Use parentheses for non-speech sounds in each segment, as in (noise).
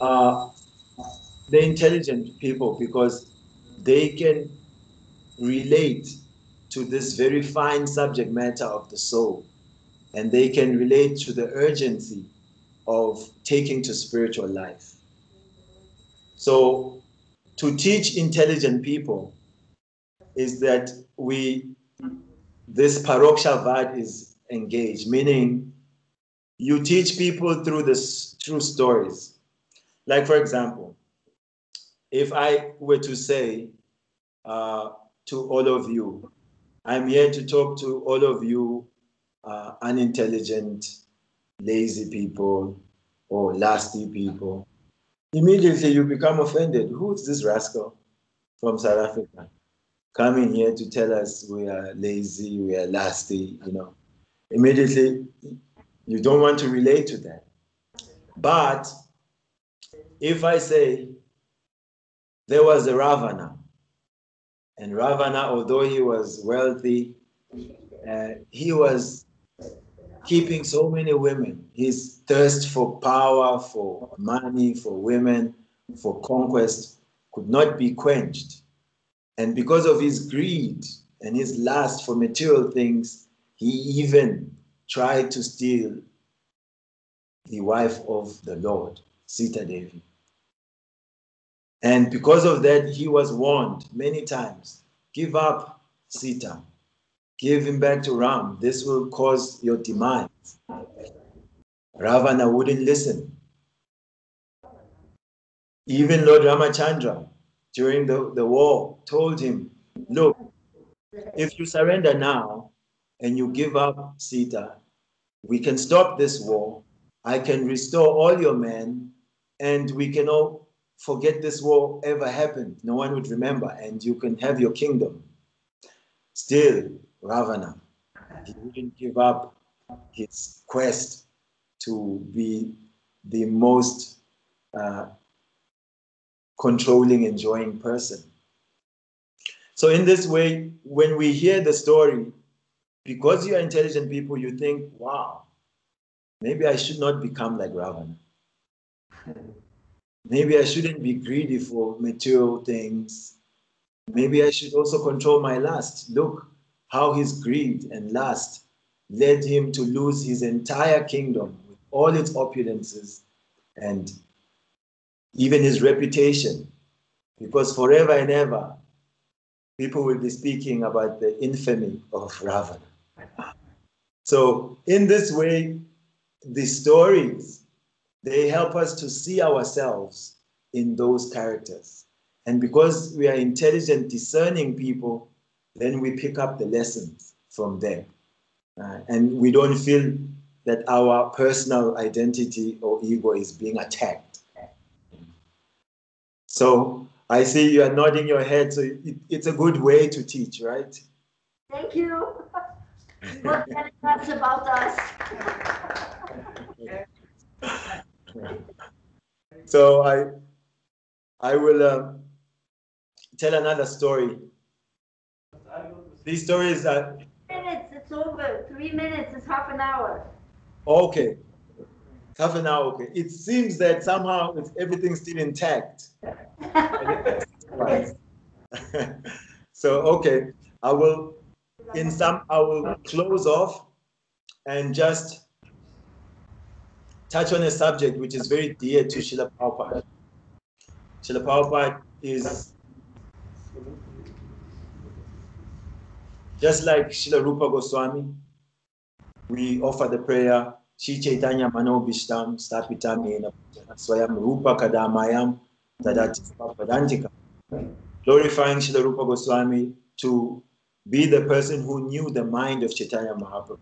uh, the intelligent people because they can relate to this very fine subject matter of the soul and they can relate to the urgency of taking to spiritual life. So, to teach intelligent people is that we, this paroksha vad is engaged, meaning you teach people through the true stories. Like, for example, if I were to say uh, to all of you, I'm here to talk to all of you uh, unintelligent, lazy people, or lasty people, immediately you become offended. Who's this rascal from South Africa coming here to tell us we are lazy, we are lasty, you know? Immediately, you don't want to relate to that. But if I say there was a Ravana, and Ravana, although he was wealthy, uh, he was keeping so many women. His thirst for power, for money, for women, for conquest could not be quenched. And because of his greed and his lust for material things, he even tried to steal the wife of the Lord, Sita Devi. And because of that, he was warned many times give up Sita, give him back to Ram. This will cause your demise. Ravana wouldn't listen. Even Lord Ramachandra, during the, the war, told him, Look, if you surrender now and you give up Sita, we can stop this war. I can restore all your men, and we can all forget this war ever happened. No one would remember, and you can have your kingdom. Still, Ravana, he wouldn't give up his quest to be the most uh, controlling, enjoying person. So, in this way, when we hear the story, because you are intelligent people, you think, wow, maybe I should not become like Ravana. (laughs) Maybe I shouldn't be greedy for material things. Maybe I should also control my lust. Look how his greed and lust led him to lose his entire kingdom with all its opulences and even his reputation. Because forever and ever, people will be speaking about the infamy of Ravana. So, in this way, the stories they help us to see ourselves in those characters. And because we are intelligent, discerning people, then we pick up the lessons from them. Uh, and we don't feel that our personal identity or ego is being attacked. So I see you are nodding your head, so it, it's a good way to teach, right? Thank you. What that's about us. so I, I will um, tell another story. These stories are minutes, it's over. Three minutes is half an hour. Okay. Half an hour, okay. It seems that somehow it's, everything's still intact. (laughs) (laughs) so, okay, I will, in some, I will close off and just touch on a subject which is very dear to Srila Prabhupada. Srila Prabhupada is Just like Srila Rupa Goswami, we offer the prayer, Shri Chaitanya Mano Bishtam Stapitam Yena Swayam Rupa Kadamayam Tadati Padantika. Glorifying Srila Rupa Goswami to be the person who knew the mind of Chaitanya Mahaprabhu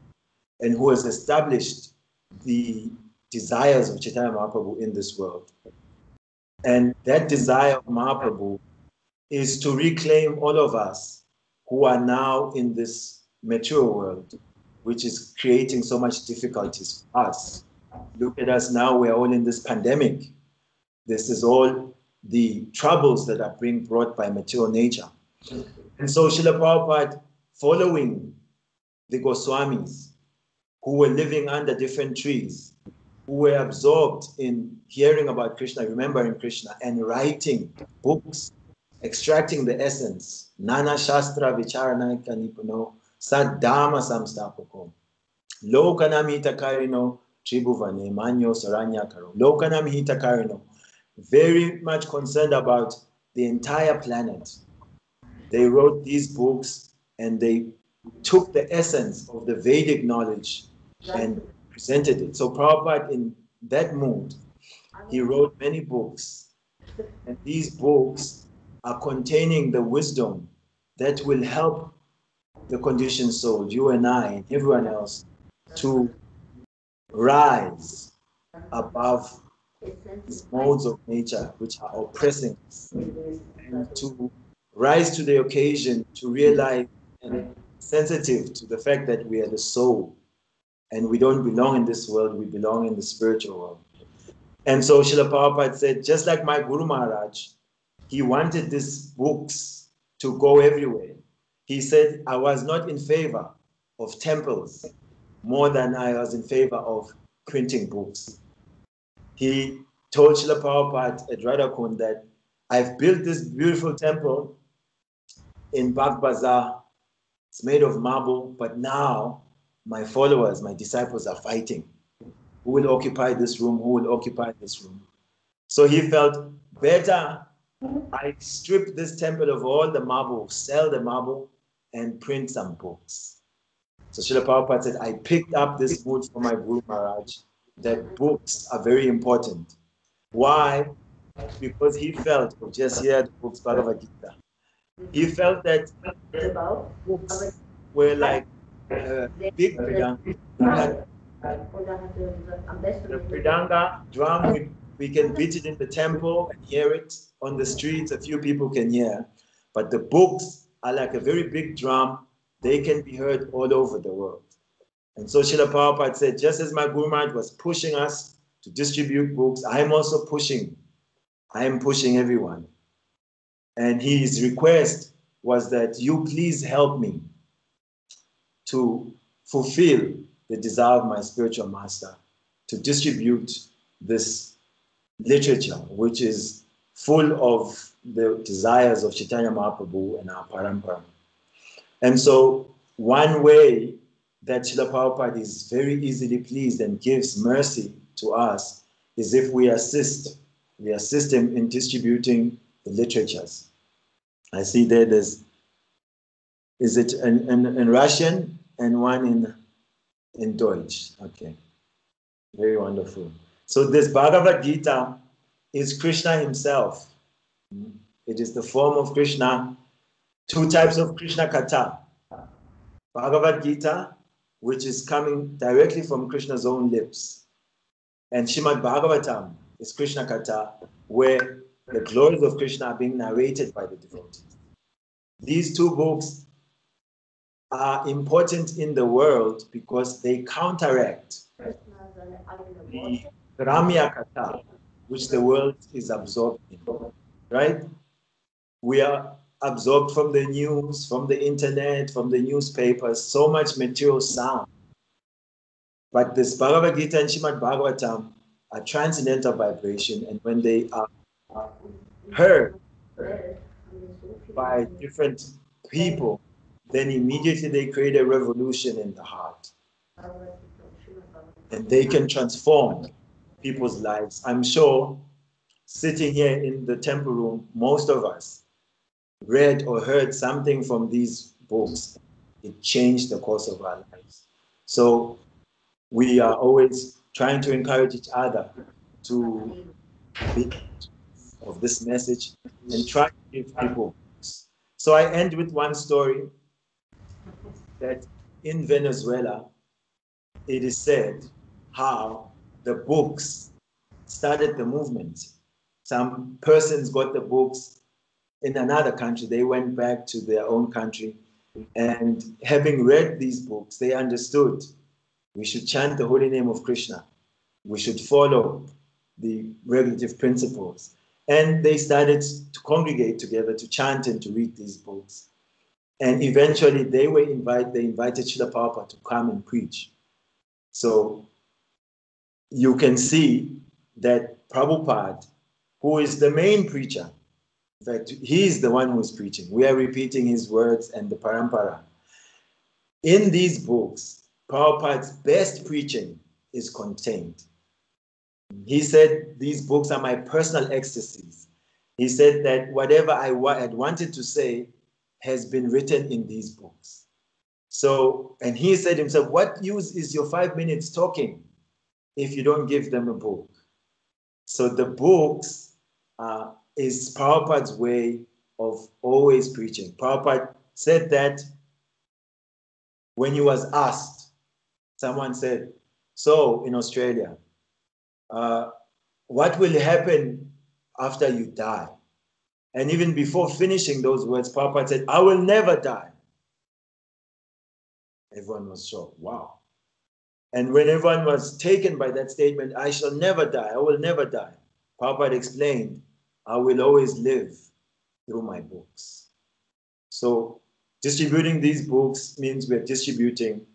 and who has established the desires of Chaitanya Mahaprabhu in this world. And that desire of Mahaprabhu is to reclaim all of us who are now in this mature world, which is creating so much difficulties for us. Look at us now, we're all in this pandemic. This is all the troubles that are being brought by material nature. And so Srila Prabhupada, following the Goswamis, who were living under different trees, who were absorbed in hearing about Krishna, remembering Krishna, and writing books, extracting the essence. Nana Shastra Vicharanaika Nipuno Sadama Samstapakom. Lokanamita Karino Tribhuvane Manyo Saranya Karo. Lokanamita Karino. Very much concerned about the entire planet. They wrote these books and they took the essence of the Vedic knowledge and presented it. So Prabhupada, in that mood, he wrote many books. And these books are containing the wisdom that will help the conditioned soul, you and I, and everyone else, to rise above these modes of nature which are oppressing us, and to rise to the occasion to realize and sensitive to the fact that we are the soul and we don't belong in this world, we belong in the spiritual world. And so Srila Prabhupada said, just like my Guru Maharaj, he wanted these books to go everywhere. He said, I was not in favor of temples more than I was in favor of printing books. He told Srila Prabhupada at Radhakund that I've built this beautiful temple in Bagh Bazaar. It's made of marble, but now my followers, my disciples are fighting. Who will occupy this room? Who will occupy this room? So he felt better. I strip this temple of all the marble, sell the marble, and print some books. So Srila Prabhupada said, I picked up this mood from my Guru Maharaj that books are very important. Why? Because he felt, we just heard the books Bhagavad Gita. He felt that books were like uh, big Mridanga. The Mridanga drum, we, we can beat it in the temple and hear it on the streets, a few people can hear. But the books are like a very big drum, they can be heard all over the world. And so Srila Prabhupada said, just as my Guru Maharaj was pushing us to distribute books, I am also pushing. I am pushing everyone. And his request was that you please help me to fulfill the desire of my spiritual master to distribute this literature, which is full of the desires of Chaitanya Mahaprabhu and our parampara. And so, one way that Srila Prabhupada is very easily pleased and gives mercy to us is if we assist, we assist him in distributing the literatures. I see there there's, is it in, in, in Russian? and one in, in Deutsch. Okay, very wonderful. So this Bhagavad Gita is Krishna himself. It is the form of Krishna, two types of Krishna kata. Bhagavad Gita, which is coming directly from Krishna's own lips. And Shrimad Bhagavatam is Krishna kata, where the glories of Krishna are being narrated by the devotees. These two books are important in the world because they counteract the Ramya Kata, which the world is absorbed in. Right? We are absorbed from the news, from the internet, from the newspapers, so much material sound. But this Bhagavad Gita and Shrimad Bhagavatam are transcendental vibration, and when they are heard by different people, then immediately they create a revolution in the heart. And they can transform people's lives. I'm sure sitting here in the temple room, most of us read or heard something from these books. It changed the course of our lives. So we are always trying to encourage each other to be of this message and try to give people. So I end with one story that in Venezuela, it is said how the books started the movement. Some persons got the books in another country, they went back to their own country, and having read these books, they understood we should chant the holy name of Krishna, we should follow the regulative principles. And they started to congregate together to chant and to read these books. And eventually they were invited, they invited Srila Prabhupada to come and preach. So you can see that Prabhupada, who is the main preacher, in fact, he is the one who's preaching. We are repeating his words and the parampara. In these books, Prabhupada's best preaching is contained. He said, These books are my personal ecstasies. He said that whatever I wa- had wanted to say has been written in these books. So, and he said himself, What use is your five minutes talking if you don't give them a book? So, the books uh, is Prabhupada's way of always preaching. Prabhupada said that when he was asked, someone said, So, in Australia, uh, what will happen after you die? And even before finishing those words, Papa said, I will never die. Everyone was shocked. Wow. And when everyone was taken by that statement, I shall never die, I will never die, Prabhupada explained, I will always live through my books. So distributing these books means we're distributing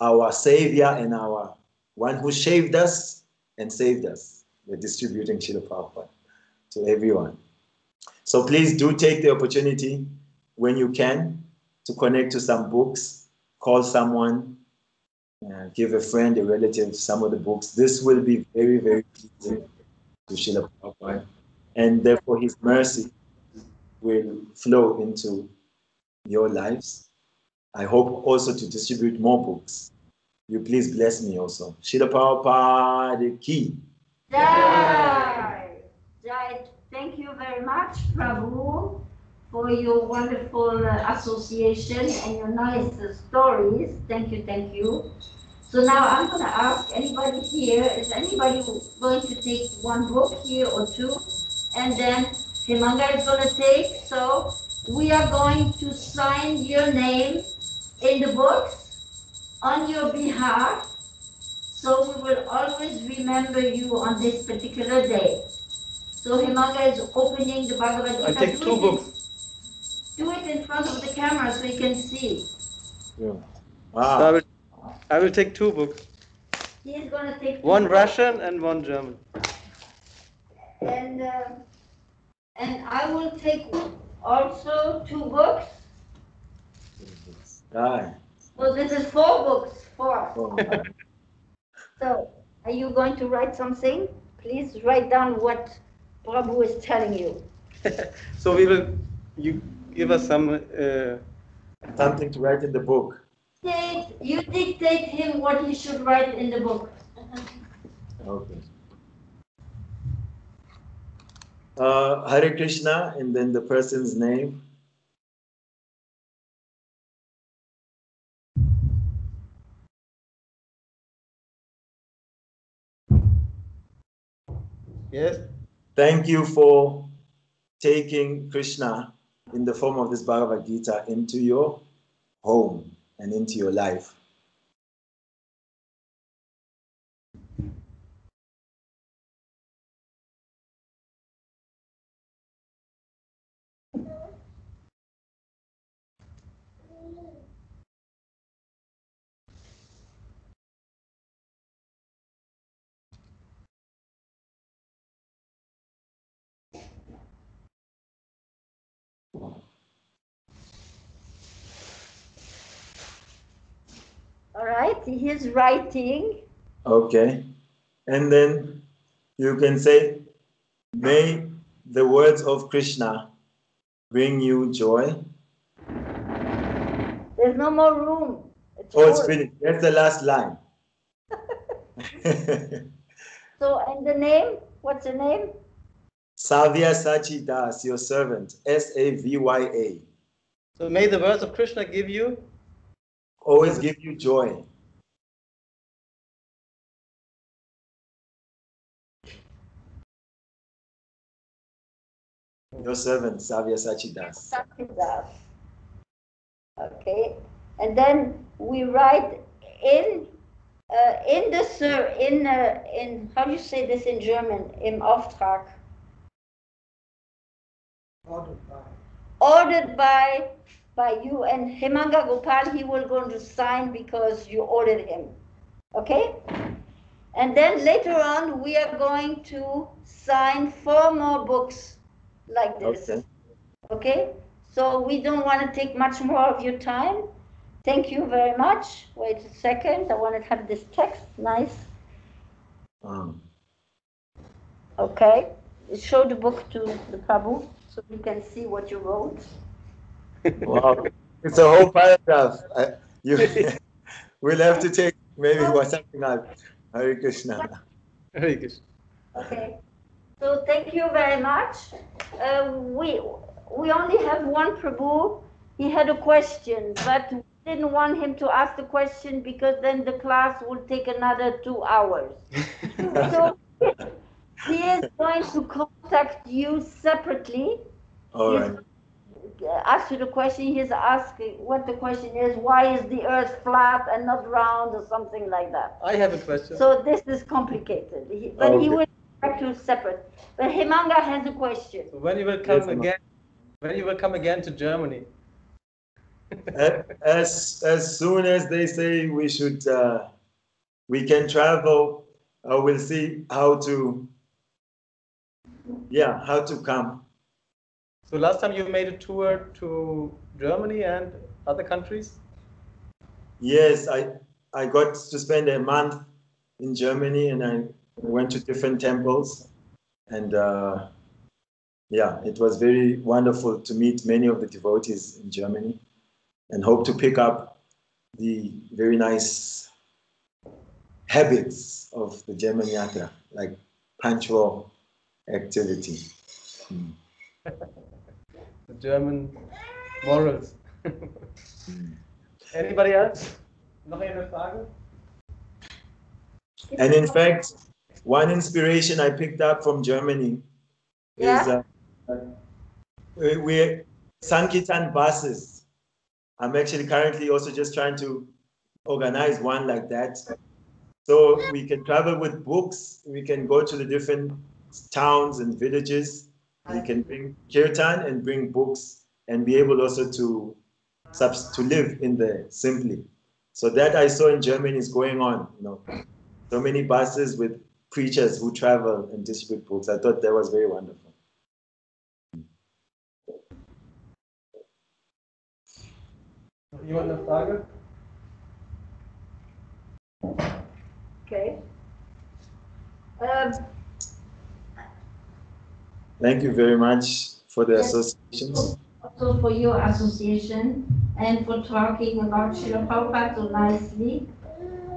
our Savior and our one who shaved us and saved us. We're distributing Srila Prabhupada to everyone. So please do take the opportunity when you can to connect to some books, call someone, uh, give a friend, a relative some of the books. This will be very, very pleasing to Srila Prabhupada. And therefore, His mercy will flow into your lives. I hope also to distribute more books. You please bless me also. Srila Prabhupada. Jai. Jai. Thank you very much, Prabhu, for your wonderful uh, association and your nice uh, stories. Thank you, thank you. So now I'm going to ask anybody here, is anybody going to take one book here or two? And then Himanga is going to take. So we are going to sign your name in the books on your behalf. So we will always remember you on this particular day. So Himanga is opening the Bhagavad Gita. I take two books. Do it in front of the camera so you can see. Yeah. So I will, I will take two books. He is going to take. two One books. Russian and one German. And, uh, and I will take also two books. Right. So this is four books, four. (laughs) So are you going to write something? Please write down what Prabhu is telling you. (laughs) so we will, you give us some, uh, Something to write in the book. Dictate, you dictate him what he should write in the book. (laughs) Okay. Uh, Hare Krishna, and then the person's name. Yes, Thank you for taking Krishna in the form of this Bhagavad Gita into your home and into your life. All right, he's writing. Okay. And then you can say, May the words of Krishna bring you joy. There's no more room. It's Oh, it's finished. That's the last line. (laughs) So, and the name? What's the name? Savya Sachi Das, your servant, S A V Y A. so may the words of Krishna give you, Always give you joy. Your servant, Savya Sachi Das. Sachidas. Okay, and then we write in uh, in the ser in uh, in how do you say this in German? Im Auftrag. Ordered by by you and Hemanga Gopal. He will go to sign because you ordered him. Okay. And then later on, we are going to sign four more books like this. Okay. Okay? So we don't want to take much more of your time. Thank you very much. Wait a second. I want to have this text. Nice. Um, Okay. Show the book to the Prabhu so we can see what you wrote. Wow. It's a whole paragraph. I, you, (laughs) we'll have to take maybe what something out. Hare Krishna. Very Krishna. Okay. So thank you very much. Uh, we we only have one Prabhu. He had a question, but we didn't want him to ask the question because then the class will take another two hours. (laughs) so he is going to contact you separately. All right. Ask you the question. He's asking what the question is. Why is the Earth flat and not round, or something like that? I have a question. So this is complicated. He, but he Okay. will back to separate. But Himanga has a question. So when you will come Yes, again, when you will come again to Germany? As as soon as they say we should uh, we can travel uh, we'll see how to yeah how to come So last time you made a tour to Germany and other countries? yes i i got to spend a month in germany and i went to different temples and uh, yeah it was very wonderful to meet many of the devotees in germany and hope to pick up the very nice habits of the German yatra, like punctual activity. (laughs) The German morals. (laughs) Anybody else? Noch eine Frage? And in fact, one inspiration I picked up from Germany is Yeah. uh, we- we're Sankirtan buses. I'm actually currently also just trying to organize one like that. So we can travel with books, we can go to the different towns and villages. We can bring kirtan and bring books and be able also to subs- to live in there simply. So that I saw in Germany is going on, you know. So many buses with preachers who travel and distribute books. I thought that was very wonderful. Jemand eine Frage? Okay. Um, Thank you very much for the association. also for your association and for talking about Srila Prabhupada so nicely.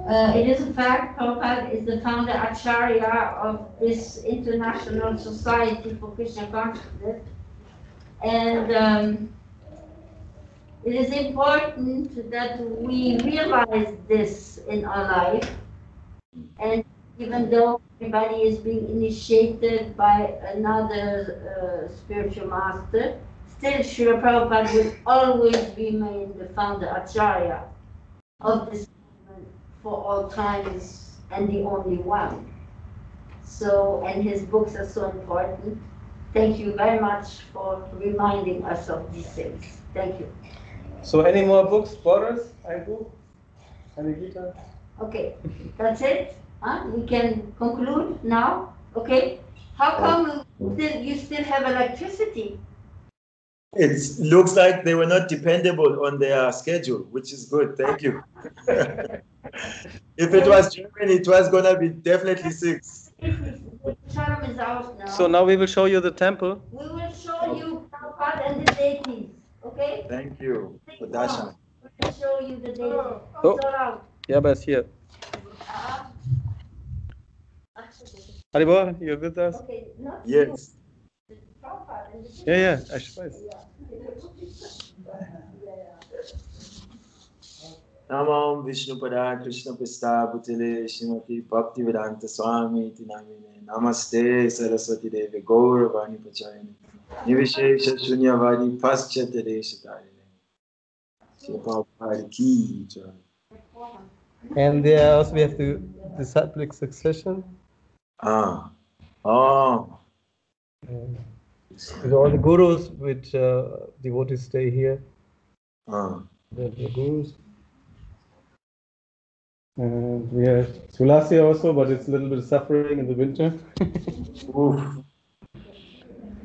Uh, it is a fact, Prabhupada is the founder Acharya of this International Society for Krishna Consciousness. And um, it is important that we realize this in our life. And even though everybody is being initiated by another uh, spiritual master, still Srila Prabhupada will always remain the founder Acharya of this movement for all times and the only one. So, and his books are so important. Thank you very much for reminding us of these things. Thank you. So any more books? Boris, ein Buch? Eine Gita? Okay, that's it. Huh? We can conclude now. Okay. How come you still, you still have electricity? It looks like they were not dependable on their schedule, which is good. Thank you. (laughs) if it was Germany, it was gonna be definitely six. Charm is out now. So now we will show you the temple. We will show you Prabhupada and the deities, okay? Thank you for darshan. We will show you the deities. Oh. So now, Ja, aber ist hier. uh, Haribol, you're with us? Okay, not Yes. you, Prabhupada and the Ja, ja, ich weiß. Namam Vishnupada Krishna Pista Bhutile Srimati Bhakti Vedanta Swami Iti Namine Namaste Saraswati Devi Gauravani Pachayani Nivishesha Shunyavadi Paschate Deshatarine Srila Ki And there also we have the disciplic succession. Ah. Oh. With all the gurus, which uh, devotees stay here. Ah. The, the gurus. And we have Tulasi also, but it's a little bit suffering in the winter. Oof.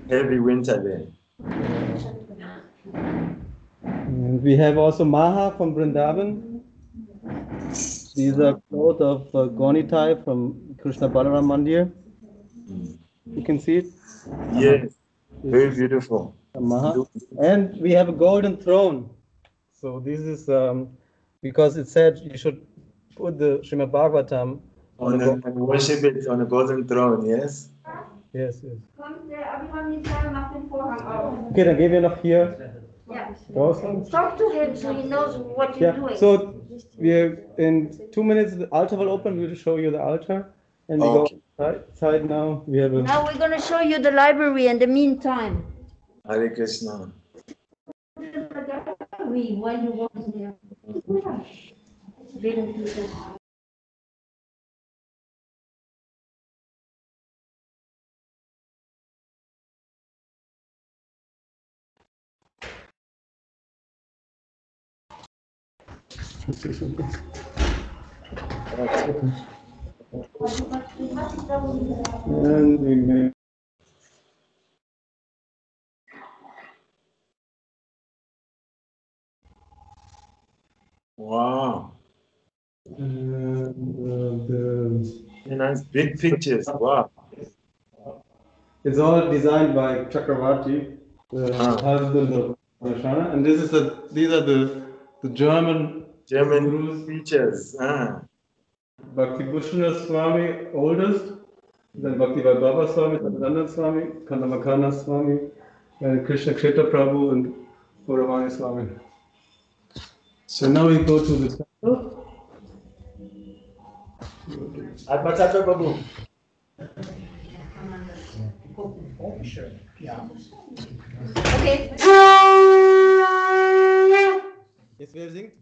Heavy winter there. And we have also Maha from Vrindavan. These are clothes of uh, Gaunitai from Krishna Balaram Mandir. You can see it. Yes. Very beautiful. Maha. And we have a golden throne. So this is um, because it said you should put the Srimad Bhagavatam on On the a, and worship it on a golden throne, yes? Yes, yes. Kommt everyone needs to have den Vorhang auf. Okay, dann gehen wir noch hier Yeah. draußen. Talk to him so he knows what you're Yeah, doing. so we're in two minutes the altar will open. We'll show you the altar. And we Okay. go outside now. We have a Now we're going to show you the library in the meantime. Hare Krishna. We, you walk there. Während du das and may Wow. and, uh, the Very nice big pictures. Wow. It's all designed by Chakravarti, the Ah. husband of Rashana. And this is the these are the the German German features. Ah. Bhakti Bhushana Swami oldest, then Bhakti Vaibhava Swami, Sadhananda Swami, Kandamakana Swami, and Krishna Kshetra Prabhu and Puravani Swami. So now we go to the temple. Atmatato Babu. Okay. Jetzt wer singt?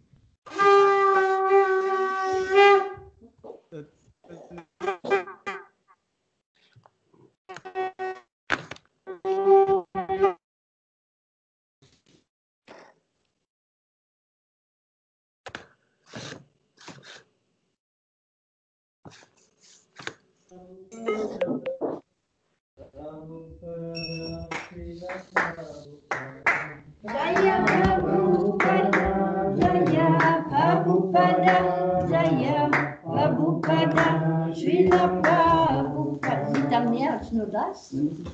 sim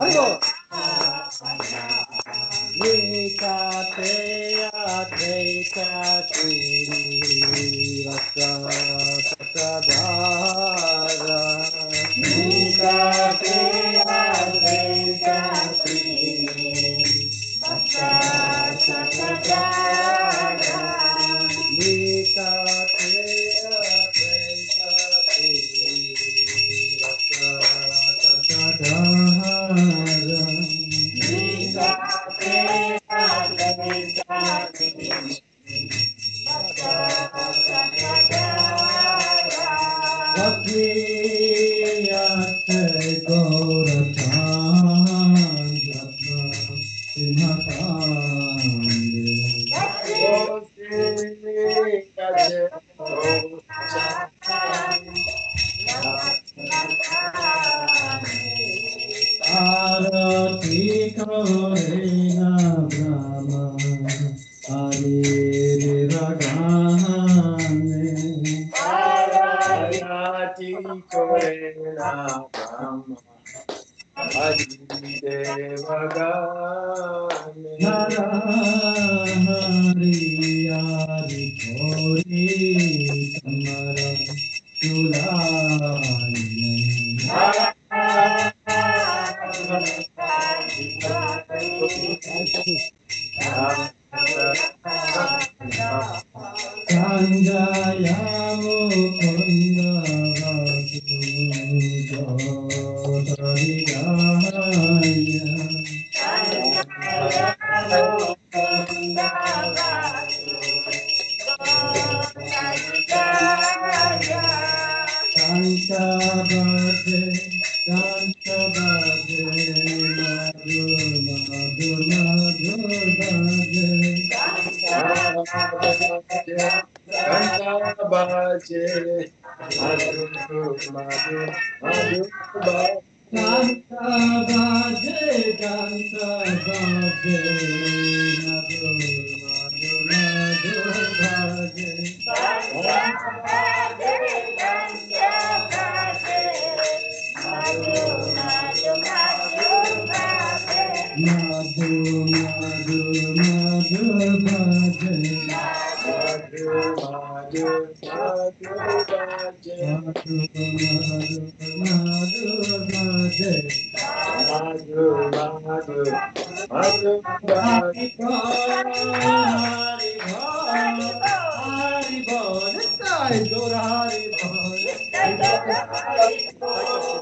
はいよと。かけやてかきにわさたただら。見かけやてかきにわさたただら。கமரம் துலாய் Hari Hari Hari Hari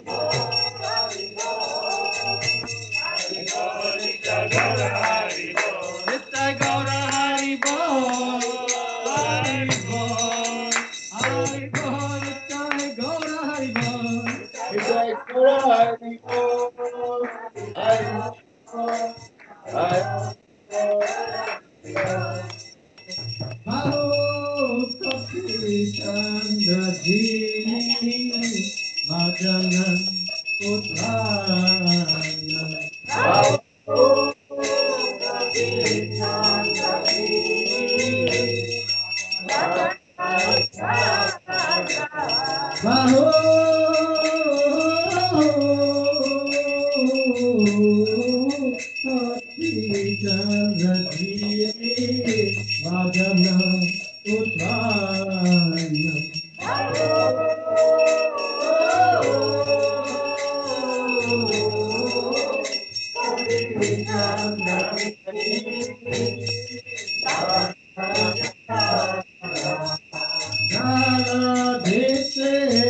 देते हैं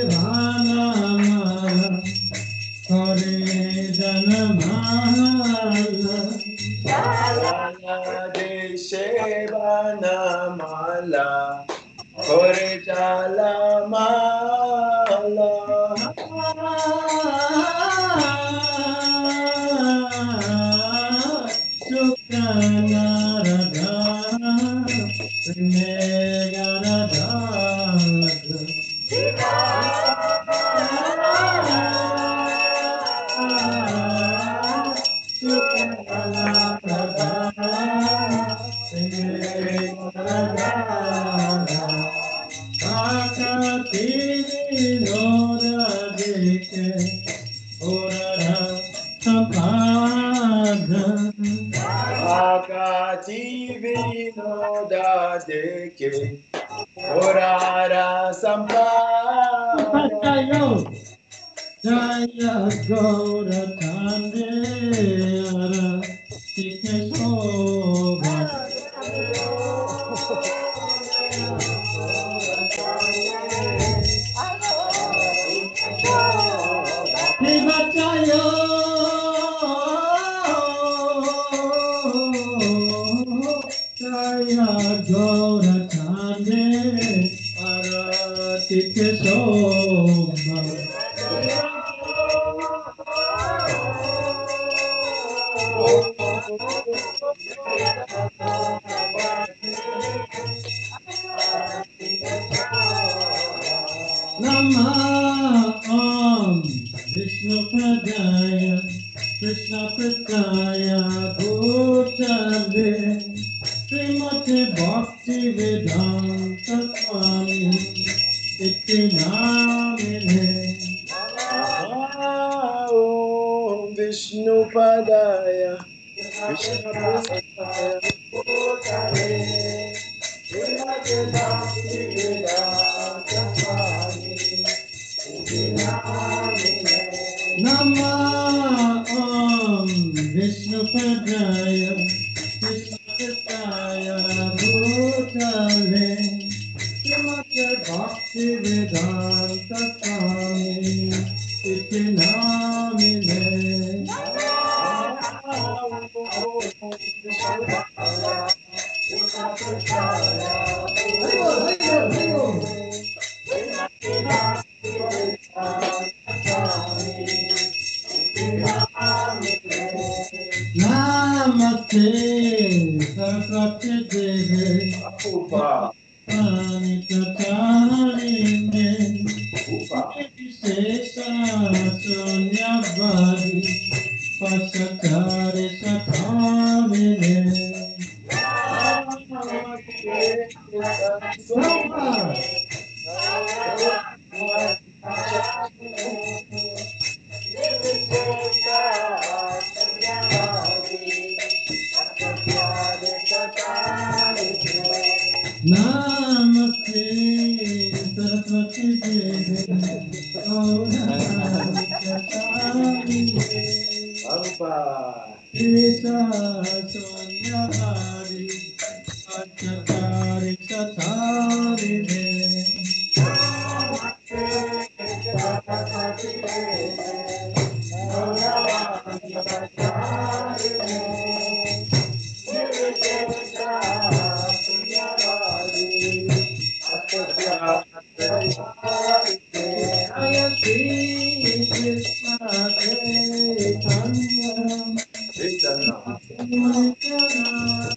Jaya Gaura Chande Ara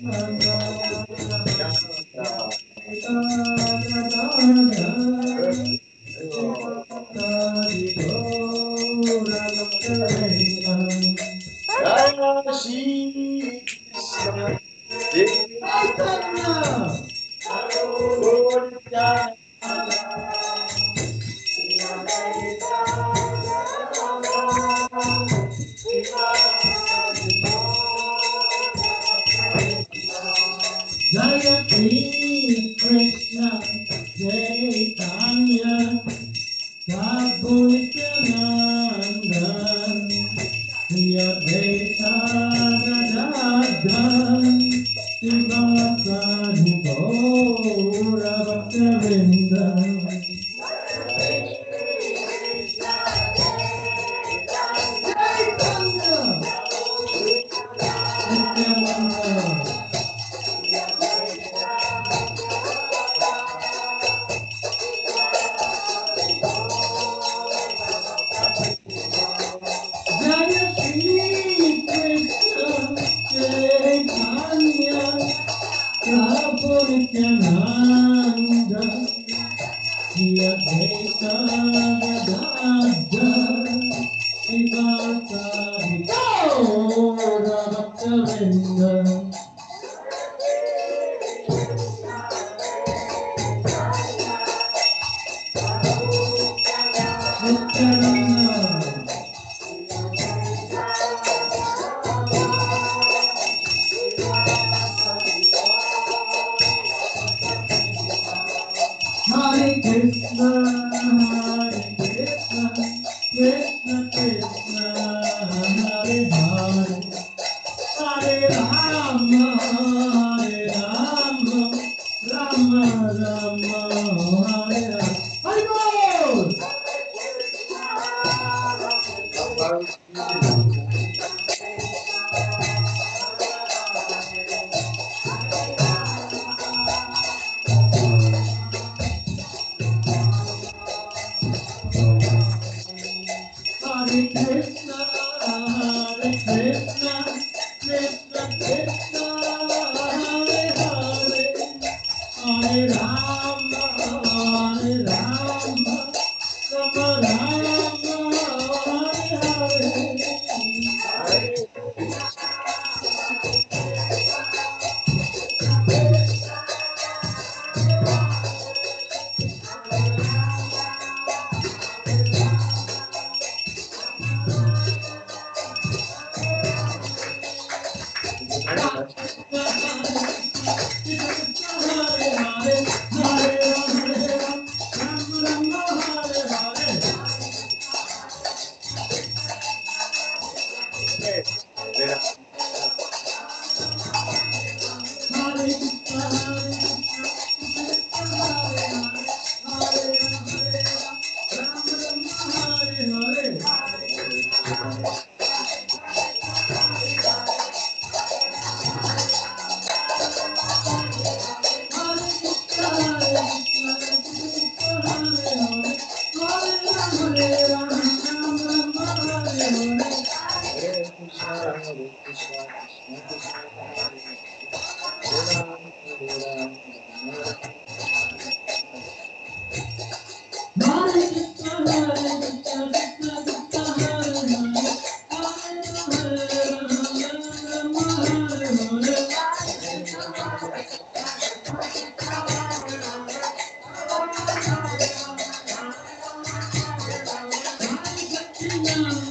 Jaya Amen.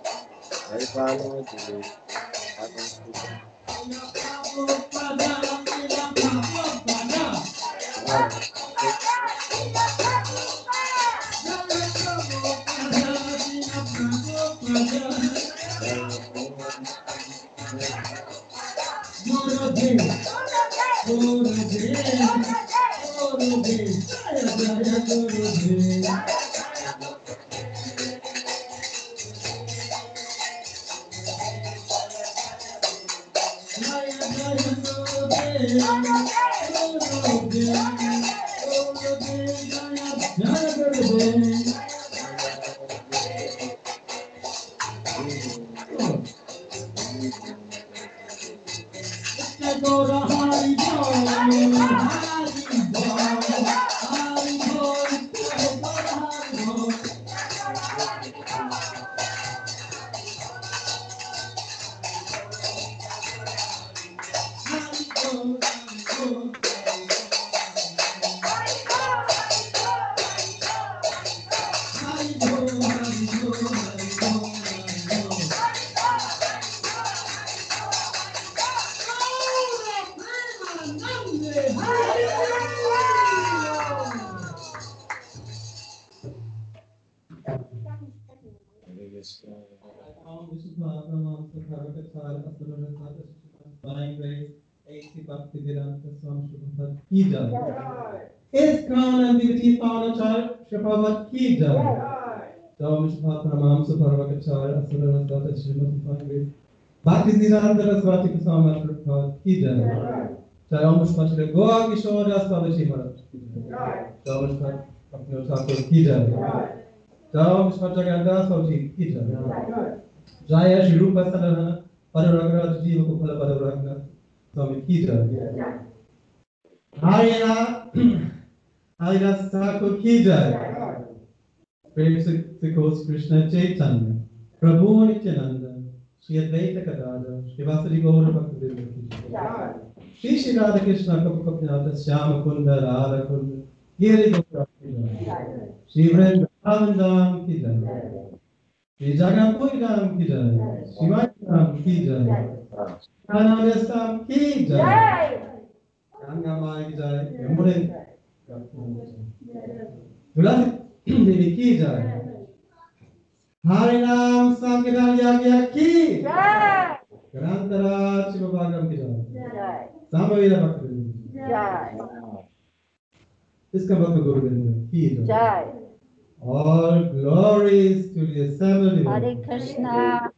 Vai pra longe, tá Guru Ji, Guru Ji, Guru Ji, Guru Ji. محمد کی جائے دعوش بھات تمام سفر وقت چار اصل رضا تشریمت مفاہمی باقی زیران در از باتی کسام مرکت بھات کی جائے چار آمش مشرے گوا کی شور راستہ بشی مرد دعوش بھات اپنے اشاکر کی جائے دعوش بھات جگہ انداز سوچی کی جائے جائے شروع پسل رہنا پر رکھنا جیو کو پھلا پر رکھنا তো আমি কি জানি হারিয়ে না হারিয়ে রাস্তা কি যায় प्रेम सिखोस कृष्ण चैतन्य प्रभु नित्यानंद श्री अद्वैत गदाधर श्रीवासरी गौर भक्त श्री श्री राधा कृष्ण कप कपनाथ श्याम कुंद राधा कुंद गिरि श्री वृंदावन धाम की जय श्री जगन्नाथ धाम की जय शिवाजी धाम की जय धाम की जय गंगा माई की जय यमुने दुलारी देवी की जय हरे नाम संकीर्तन यज्ञ की जय ग्रंथराज शिव भागवत की जय! सामवेद भक्त जय! इसका भक्त गुरुदेव की जय! All glories to the assembled Hare Krishna!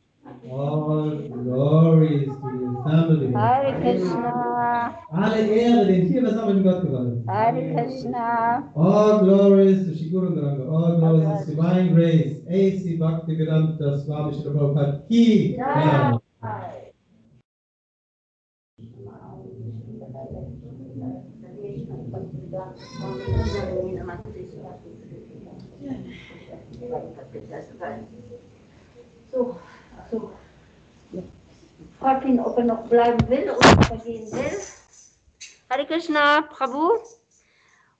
All glories to the assembled Hare Krishna! Alle Ehre den hier versammelten Gott gewalt. Hare Krishna! All glories to Shri Guru Garanga. All glories to divine grace. A.C. Bhakti Vedanta Swami Shri Prabhupada Ki. Jai. So, so. Frag ihn, ob er noch bleiben will oder vergehen will. Hare Krishna, Prabhu.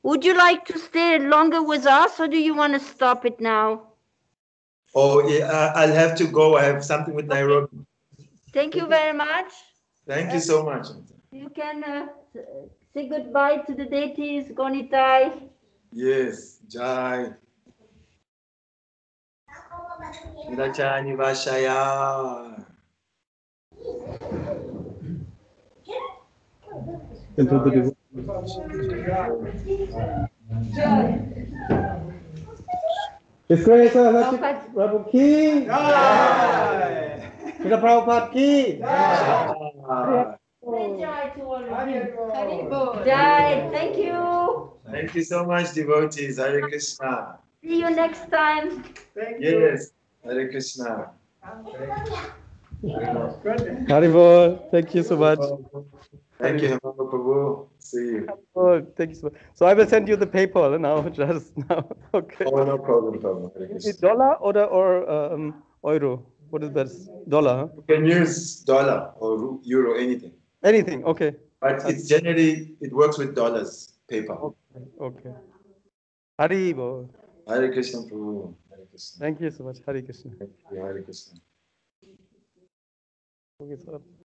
Would you like to stay longer with us or do you want to stop it now? Oh, yeah, I- I'll have to go. I have something with Nairobi. Thank you very much. Thank you so much. You can uh, say goodbye to the deities, Gonitai. Yes, Jai. Nirachani Vashaya. Into the devotion. His Grace Prabhupada. Prabhu Ki. Srila Prabhupada Ki. Jai. Say Jai to all of you. Jai, thank you. Thank you so much, devotees. Hare Krishna. See you next time. Yes, Hare Krishna. Haribol, thank you so much. Thank you, Prabhu. See you. Oh, thank you so much. So I will send you the PayPal (laughs) now, just now. (laughs) Okay. Oh, no problem, problem. Is it dollar or or um, euro? What is best? Dollar? Huh? You can use dollar or euro, anything. Anything? Okay. But it's generally, it works with dollars, PayPal. Okay. Haribol. Hare Krishna Prabhu. Krishna. Thank you so much. Hari Krishna. Hare Krishna. Okay, sir.